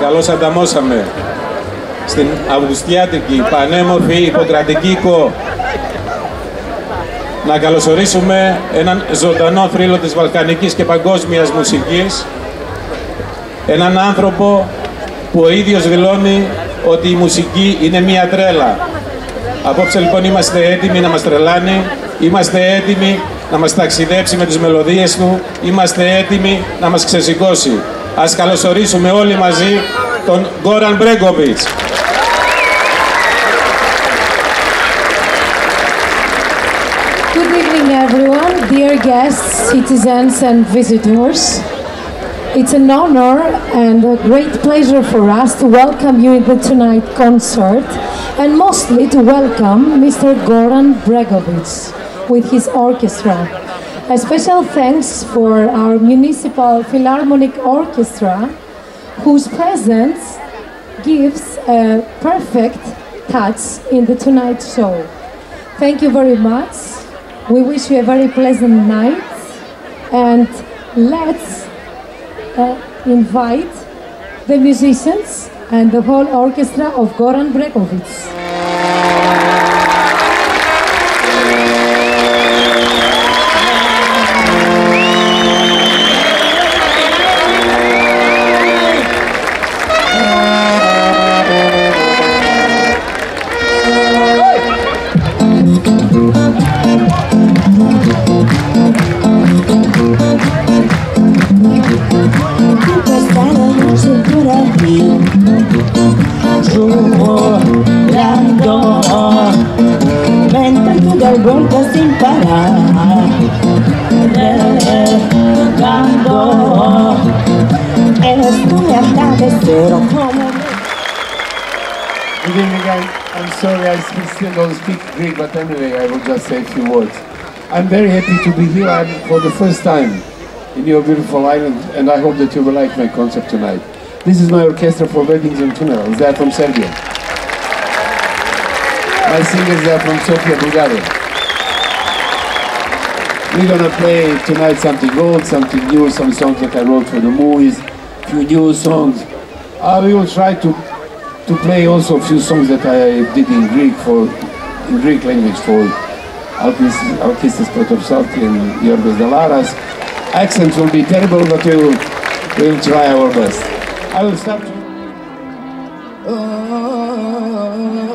καλώς ανταμώσαμε στην Αυγουστιάτικη πανέμορφη υποκρατική ΚΟ. Να καλωσορίσουμε έναν ζωντανό θρύλο της βαλκανικής και παγκόσμιας μουσικής, έναν άνθρωπο που ο ίδιος δηλώνει ότι η μουσική είναι μία τρέλα. Απόψε λοιπόν είμαστε έτοιμοι να μας τρελάνει, είμαστε έτοιμοι να μας ταξιδέψει με τις μελωδίες του, είμαστε έτοιμοι να μας ξεσηκώσει. Ας καλωσορίσουμε όλοι μαζί τον Γκόραν Μπρέγκοβιτς. Good evening, everyone, dear guests, citizens, and visitors. It's an honor and a great pleasure for us to welcome you in the tonight concert and mostly to welcome Mr. Goran Bregovic with his orchestra. A special thanks for our Municipal Philharmonic Orchestra whose presence gives a perfect touch in the tonight show. Thank you very much. We wish you a very pleasant night and let's uh, invite the musicians and the whole orchestra of Goran Good evening, I, I'm sorry I still don't speak Greek, but anyway, I will just say a few words. I'm very happy to be here I'm, for the first time in your beautiful island, and I hope that you will like my concert tonight. This is my orchestra for weddings and funerals. They are from Serbia. My singers are from Sofia, Bulgaria. We're gonna play tonight something old, something new, some songs that I wrote for the movies, few new songs. Uh, I will try to to play also a few songs that I did in Greek for in Greek language for Alkis Alkistis Protopsalti and Yorgos Dalaras. accents will be terrible, but we will we'll try our best. I will start. Oh.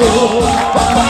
amor.